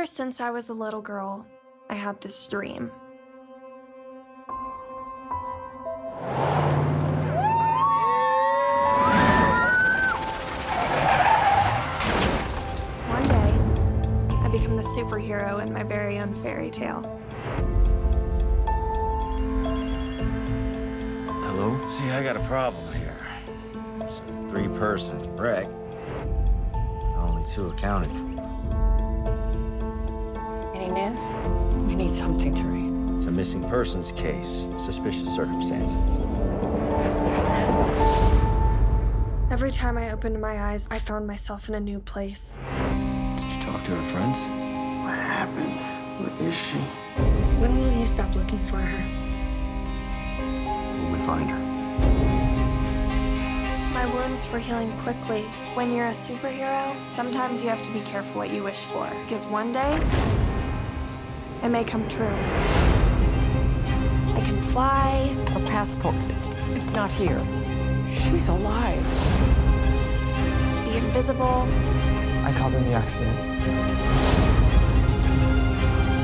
Ever since I was a little girl, I had this dream. One day, I become the superhero in my very own fairy tale. Hello? See, I got a problem here. It's a three-person wreck. Only two accounted for. Any news? We need something to read. It's a missing persons case. Suspicious circumstances. Every time I opened my eyes, I found myself in a new place. Did you talk to her friends? What happened? Where is she? When will you stop looking for her? When we find her. My wounds were healing quickly. When you're a superhero, sometimes you have to be careful what you wish for, because one day, it may come true. I can fly, Her passport. It's not here. She's alive. The invisible, I called in the accident.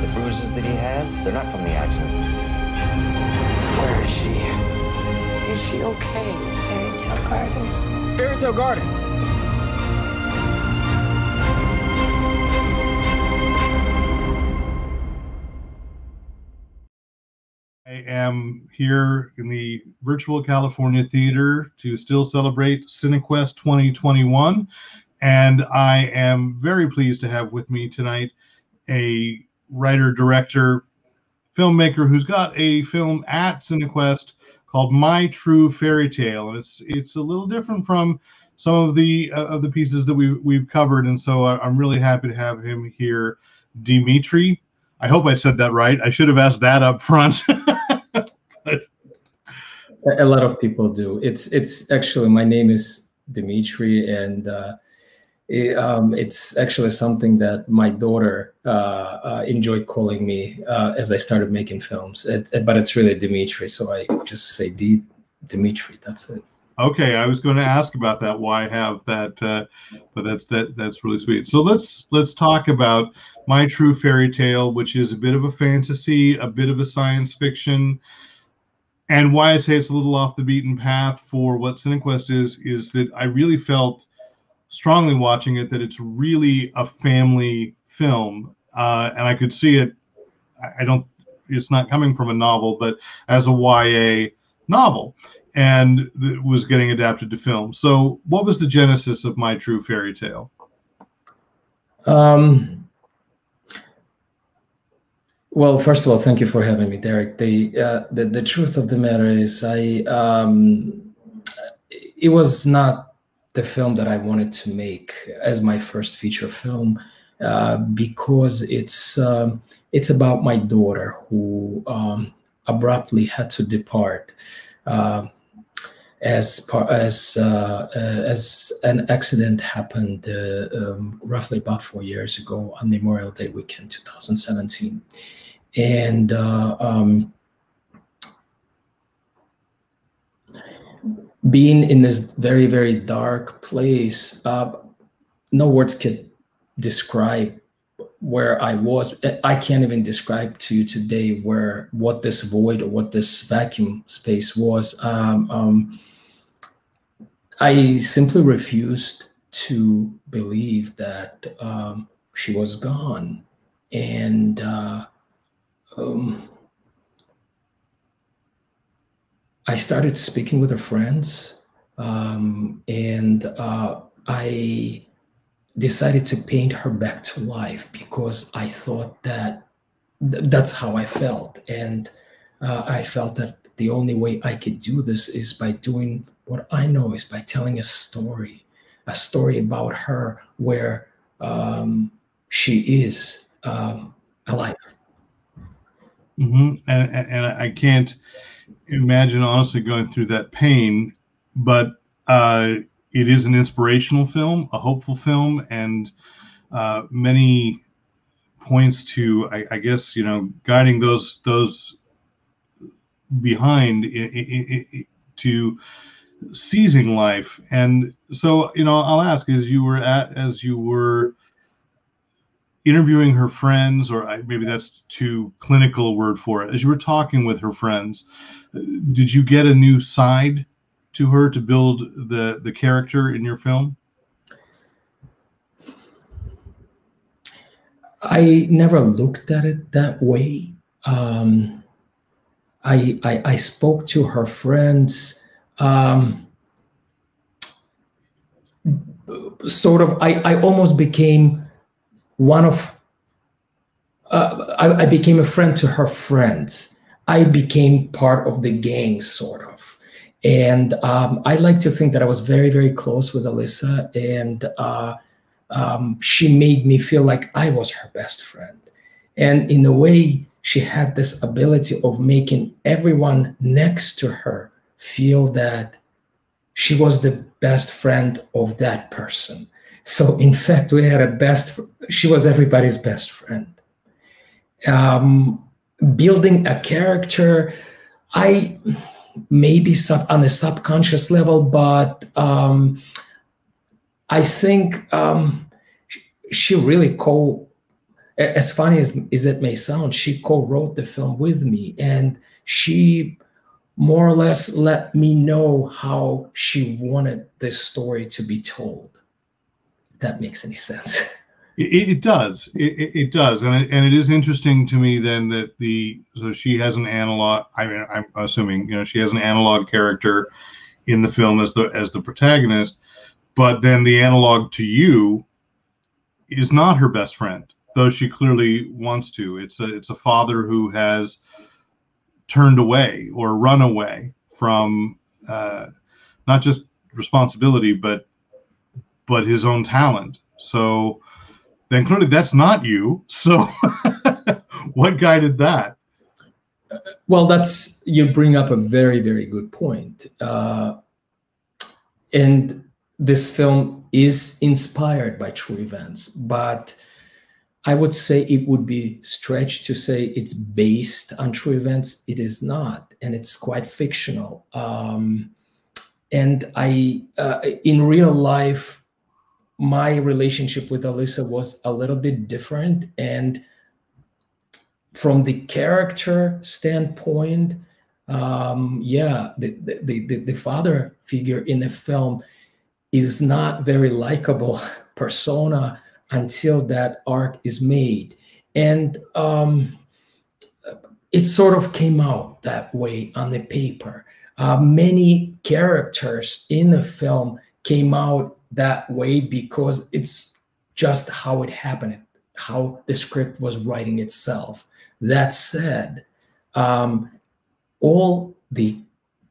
The bruises that he has, they're not from the accident. Where is she? Is she okay? fairy tale garden. Fairy Tale Garden! Am here in the virtual California Theater to still celebrate CineQuest 2021. And I am very pleased to have with me tonight a writer, director, filmmaker who's got a film at CineQuest called My True Fairy Tale. And it's it's a little different from some of the uh, of the pieces that we we've covered. And so I, I'm really happy to have him here. Dimitri, I hope I said that right. I should have asked that up front. but a lot of people do it's it's actually my name is dimitri and uh, it, um, it's actually something that my daughter uh, uh, enjoyed calling me uh, as i started making films it, it- but it's really dimitri so i just say D, dimitri that's it okay, I was going to ask about that. Why have that? Uh, but that's that. That's really sweet. So let's let's talk about my true fairy tale, which is a bit of a fantasy, a bit of a science fiction. And why I say it's a little off the beaten path for what CineQuest is, is that I really felt strongly watching it that it's really a family film, uh, and I could see it. I- don't. It's not coming from a novel, but as a YA novel, and that was getting adapted to film. So, what was the genesis of my true fairy tale? Um, well, first of all, thank you for having me, Derek. The uh, the, the truth of the matter is, I um, it was not the film that I wanted to make as my first feature film uh, because it's um, it's about my daughter who um, abruptly had to depart. Um as par- as uh, uh, as an accident happened uh, um, roughly about four years ago on Memorial Day weekend, 2017, and uh, um, being in this very very dark place, uh, no words could describe where I was. I can't even describe to you today where what this void or what this vacuum space was. Um, um, I simply refused to believe that um, she was gone, and uh, um, I started speaking with her friends, um, and uh, I decided to paint her back to life because I thought that th- that's how I felt, and uh, I felt that the only way I could do this is by doing what I know is by telling a story, a story about her where um, she is um, alive. Hmm And, and I can't imagine honestly going through that pain, but uh, it is an inspirational film, a hopeful film, and uh, many points to, I, I guess, you know, guiding those those behind i i i to seizing life. And so, you know, I'll ask as you were at as you were interviewing her friends, or maybe that's too clinical a word for it. As you were talking with her friends, did you get a new side to her to build the the character in your film? I never looked at it that way. Um, I, I, I spoke to her friends. Um, sort of, I, I almost became one of. Uh, I, I became a friend to her friends. I became part of the gang, sort of. And um, I like to think that I was very, very close with Alyssa, and uh, um, she made me feel like I was her best friend. And in a way, she had this ability of making everyone next to her feel that she was the best friend of that person. So, in fact, we had a best, she was everybody's best friend. Um, building a character, I maybe sub, on a subconscious level, but um, I think um, she really co. As funny as, as it may sound, she co-wrote the film with me, and she more or less let me know how she wanted this story to be told. That makes any sense. It, it does. It, it, does, and it, and it is interesting to me then that the so she has an analog. I mean, I'm assuming you know she has an analog character in the film as the as the protagonist, but then the analog to you is not her best friend, though she clearly wants to. It's a it's a father who has turned away or run away from uh, not just responsibility, but but his own talent. So then clearly that's not you. So what guided that? Well, that's you bring up a very very good point, uh, and this film is inspired by true events, but I would say it would be stretched to say it's based on true events. It is not, and it's quite fictional. Um, and I, uh, in real life, my relationship with Alyssa was a little bit different, and from the character standpoint, um, yeah, the, the the the father figure in the film is not very likable persona until that arc is made. And um, it sort of came out that way on the paper. Uh, many characters in the film came out that way because it's just how it happened, how the script was writing itself. That said, um, all the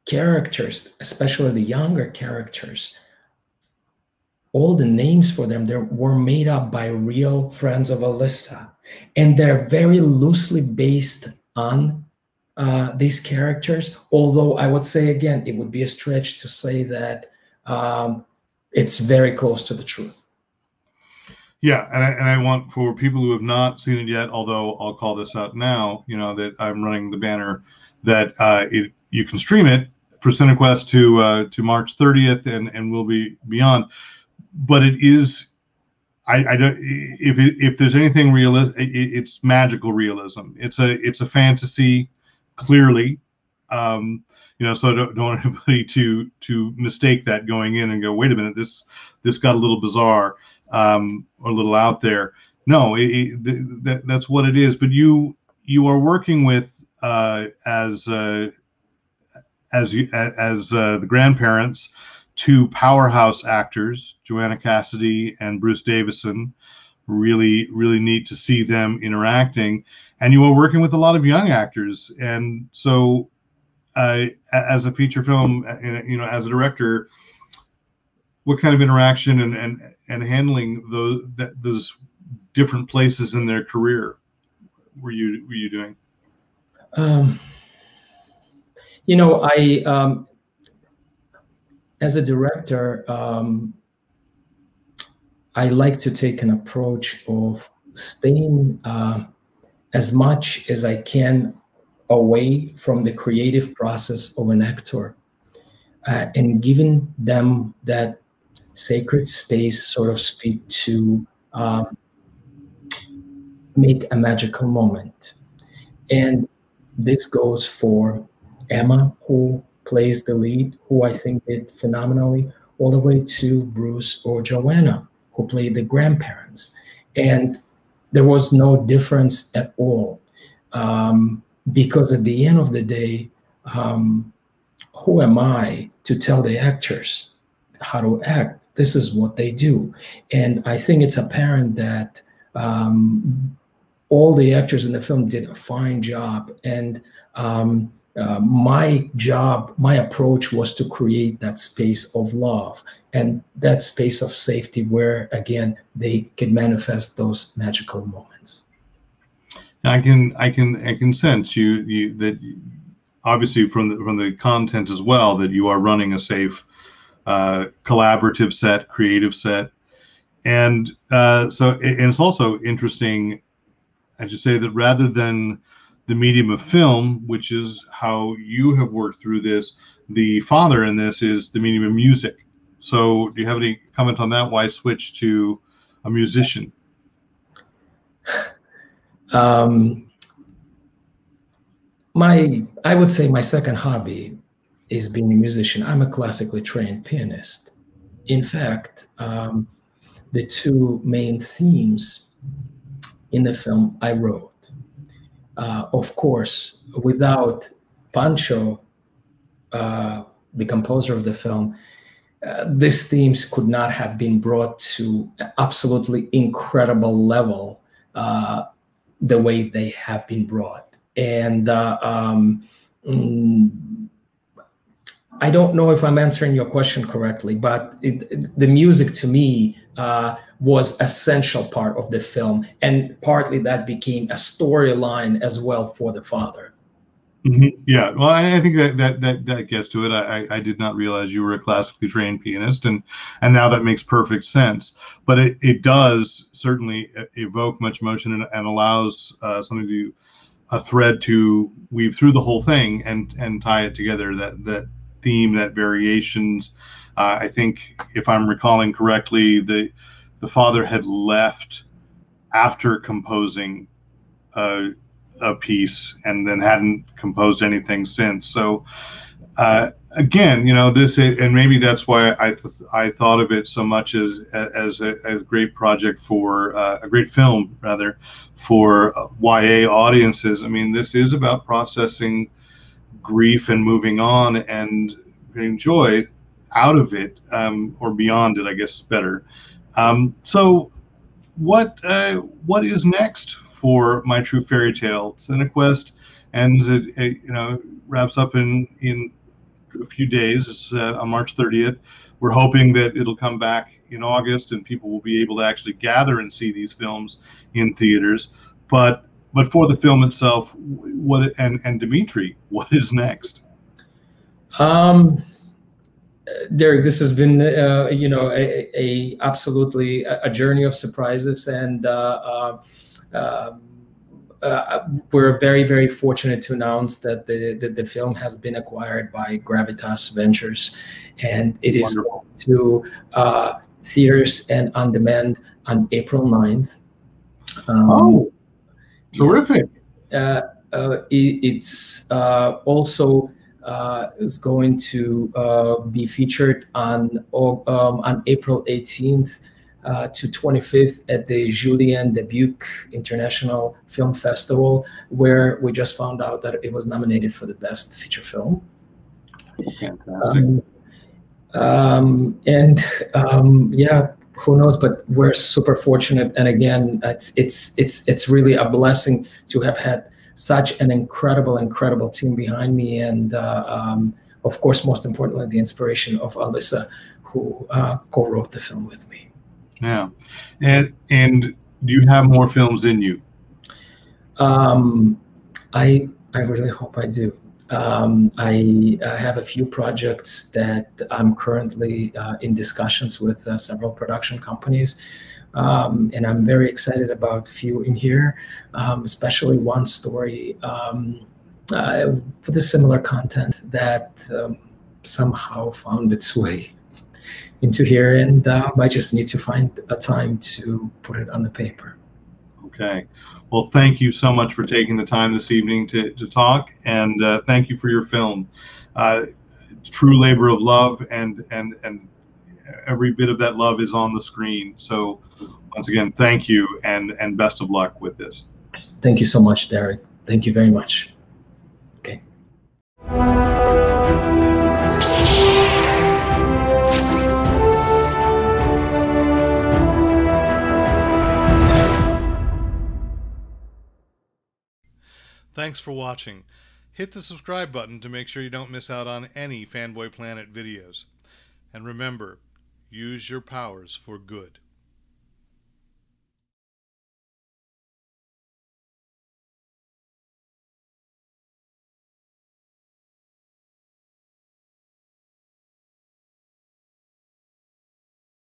characters, especially the younger characters, all the names for them they were made up by real friends of Alyssa, and they're very loosely based on uh, these characters. Although I would say again, it would be a stretch to say that um, it's very close to the truth. Yeah, and I, and I want for people who have not seen it yet, although I'll call this out now, you know that I'm running the banner that uh, it, you can stream it for CineQuest to uh, to March 30th and and will be beyond but it is I, I don't if it, if there's anything realistic, it, it's magical realism. It's a it's a fantasy, clearly, um, you know. So don't, don't want anybody to to mistake that going in and go, wait a minute, this this got a little bizarre um, or a little out there. No, it, that, that's what it is. But you you are working with uh, as uh, as you as uh, the grandparents two powerhouse actors, Joanna Cassidy and Bruce Davison. Really, really neat to see them interacting. And you are working with a lot of young actors. And so, as a feature film, uh, you know, as a director, what kind of interaction and and, and handling those that, those different places in their career were you were you doing? Um, you know, I um, as a director, um, I like to take an approach of staying uh, as much as I can away from the creative process of an actor uh, and giving them that sacred space, sort of speak, to um, make a magical moment. And this goes for Emma, who plays the lead, who I think did phenomenally, all the way to Bruce or Joanna, who played the grandparents. And there was no difference at all. Um, because at the end of the day, um, who am I to tell the actors how to act? This is what they do. And I think it's apparent that um, all the actors in the film did a fine job. And um, uh, my job, my approach was to create that space of love and that space of safety where, again, they can manifest those magical moments. I can, I can, I can sense you, you that obviously from the from the content as well that you are running a safe, uh, collaborative set, creative set, and uh, so and it's also interesting. I should say that rather than the medium of film, which is how you have worked through this. The father in this is the medium of music. So, do you have any comment on that? Why switch to a musician? Um, my, I would say, my second hobby is being a musician. I'm a classically trained pianist. In fact, um, the two main themes in the film I wrote uh, of course, without Pancho, uh, the composer of the film, uh, these themes could not have been brought to absolutely incredible level uh, the way they have been brought. And uh, um, mm, I don't know if I'm answering your question correctly, but it, it, the music to me uh, was essential part of the film, and partly that became a storyline as well for the father. Mm-hmm. Yeah, well, I, I, think that, that that that gets to it. I, I did not realize you were a classically trained pianist, and and now that makes perfect sense. But it, it does certainly evoke much motion and, and allows uh, something to a thread to weave through the whole thing and and tie it together. That that theme, that variations. Uh, I think, if I'm recalling correctly, the the father had left after composing a, a piece and then hadn't composed anything since. So uh, again, you know, this and maybe that's why I th- I thought of it so much as as a, as a great project for uh, a great film rather for YA audiences. I mean, this is about processing grief and moving on and getting joy out of it um, or beyond it, I guess better. Um, so, what uh, what is next for my true fairy tale? Cinequest ends it, it, you know wraps up in in a few days. It's uh, on March 30th. We're hoping that it'll come back in August and people will be able to actually gather and see these films in theaters. But but for the film itself, what and and Dimitri, what is next? Um, Derek, this has been uh, you know a, a absolutely a, journey of surprises, and uh, uh, uh, we're very very fortunate to announce that the, the, the film has been acquired by Gravitas Ventures, and it is to uh, theaters and on demand on April 9th. Um, oh Terrific. Uh, uh, it, it's uh, also uh, is going to uh, be featured on um, on April 18th uh, to 25th at the Julien Dubuque International Film Festival, where we just found out that it was nominated for the best feature film. Um, um, and um, yeah, who knows but we're super fortunate. And again it's it's it's it's really a blessing to have had such an incredible incredible team behind me and uh, um, of course most importantly the inspiration of alyssa who uh, co-wrote the film with me yeah. And and do you have more films in you? Um, i i really hope i do. Um, I uh, have a few projects that I'm currently uh, in discussions with uh, several production companies. Um, and I'm very excited about a few in here, um, especially one story um, uh, with a similar content that um, somehow found its way into here. And uh, I just need to find a time to put it on the paper. Okay. Well, thank you so much for taking the time this evening to, to talk, and uh, thank you for your film. Uh, true labor of love, and and and every bit of that love is on the screen. So, once again, thank you, and and best of luck with this. Thank you so much, Derek. Thank you very much. Okay. Thanks for watching. Hit the subscribe button to make sure you don't miss out on any Fanboy Planet videos. And remember, use your powers for good.